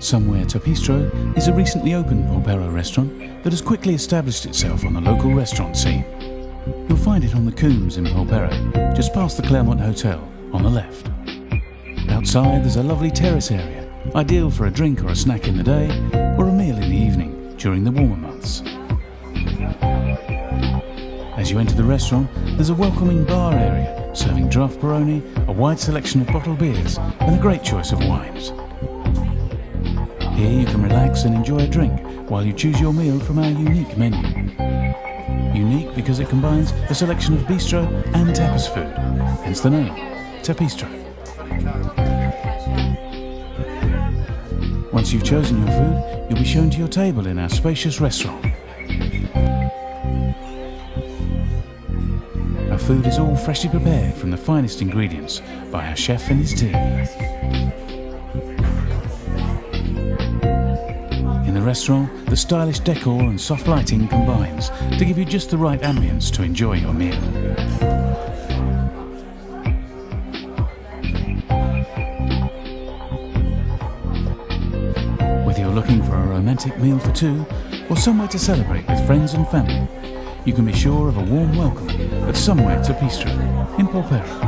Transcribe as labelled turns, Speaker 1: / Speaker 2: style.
Speaker 1: Somewhere Tapistro is a recently opened Polperro restaurant that has quickly established itself on the local restaurant scene. You'll find it on the Coombes in Polperro, just past the Claremont Hotel, on the left. Outside there's a lovely terrace area, ideal for a drink or a snack in the day, or a meal in the evening during the warmer months. As you enter the restaurant, there's a welcoming bar area, serving draft Peroni, wide selection of bottled beers, and a great choice of wines. Here you can relax and enjoy a drink while you choose your meal from our unique menu. Unique because it combines a selection of bistro and tapas food, hence the name, Tapistro. Once you've chosen your food, you'll be shown to your table in our spacious restaurant. Food is all freshly prepared from the finest ingredients by our chef and his team. In the restaurant, the stylish decor and soft lighting combines to give you just the right ambience to enjoy your meal. Whether you're looking for a romantic meal for two or somewhere to celebrate with friends and family, you can be sure of a warm welcome at Somewhere Tapistro in Polperro.